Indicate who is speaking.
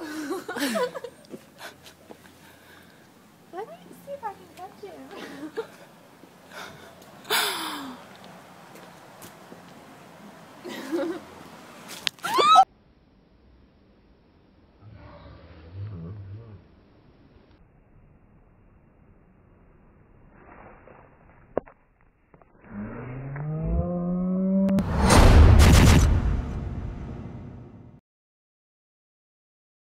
Speaker 1: Let me see if I can.